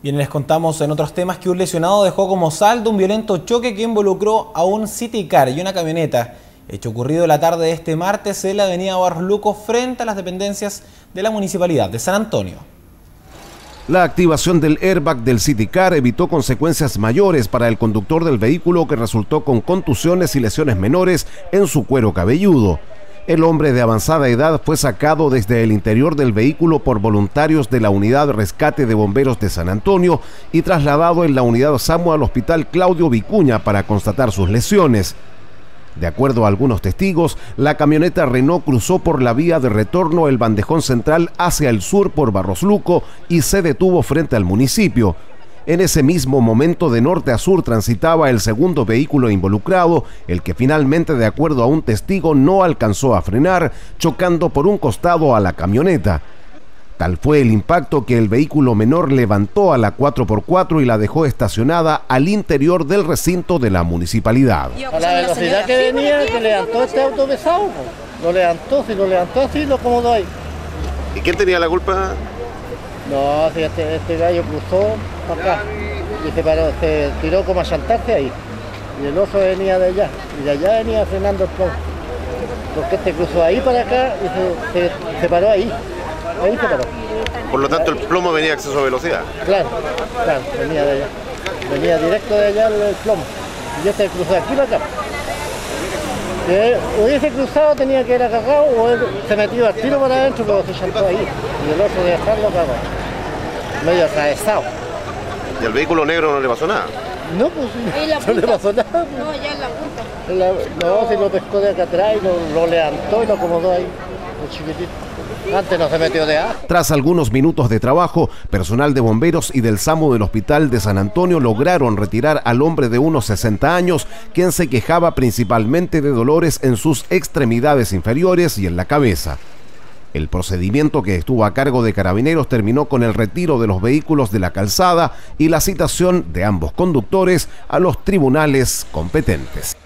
Bien, les contamos en otros temas que un lesionado dejó como saldo un violento choque que involucró a un City Car y una camioneta. Hecho ocurrido la tarde de este martes en la avenida Barros Luco frente a las dependencias de la Municipalidad de San Antonio. La activación del airbag del City Car evitó consecuencias mayores para el conductor del vehículo que resultó con contusiones y lesiones menores en su cuero cabelludo. El hombre de avanzada edad fue sacado desde el interior del vehículo por voluntarios de la Unidad Rescate de Bomberos de San Antonio y trasladado en la unidad SAMU al Hospital Claudio Vicuña para constatar sus lesiones. De acuerdo a algunos testigos, la camioneta Renault cruzó por la vía de retorno el bandejón central hacia el sur por Barrosluco y se detuvo frente al municipio. En ese mismo momento de norte a sur transitaba el segundo vehículo involucrado, el que finalmente, de acuerdo a un testigo, no alcanzó a frenar, chocando por un costado a la camioneta. Tal fue el impacto que el vehículo menor levantó a la 4x4 y la dejó estacionada al interior del recinto de la municipalidad. A la velocidad que venía, que levantó este auto pesado, lo levantó, si lo levantó así, lo acomodó ahí. ¿Y quién tenía la culpa? No, si este, este gallo cruzó para acá y se, paró, se tiró como a chantarse ahí. Y el oso venía de allá, y de allá venía frenando el plomo. Porque este cruzó ahí para acá y se, se, se paró ahí. Ahí se paró. Por lo tanto, el plomo venía a exceso de velocidad. Claro, claro, venía de allá. Venía directo de allá el plomo. Y este cruzó aquí para acá. Si hubiese cruzado tenía que ir a cagado o él se metió al tiro para adentro pero se chantó ahí. Y el oso de dejarlo cagado. Medio atravesado. ¿Y al vehículo negro no le pasó nada? No, pues no le pasó nada. pues. No, ya en la punta. La- no, si lo pescó de acá atrás y lo, lo levantó y lo acomodó ahí, el chiquitito. Antes no se metió de abajo. Tras algunos minutos de trabajo, personal de bomberos y del SAMU del Hospital de San Antonio lograron retirar al hombre de unos 60 años, quien se quejaba principalmente de dolores en sus extremidades inferiores y en la cabeza. El procedimiento que estuvo a cargo de carabineros terminó con el retiro de los vehículos de la calzada y la citación de ambos conductores a los tribunales competentes.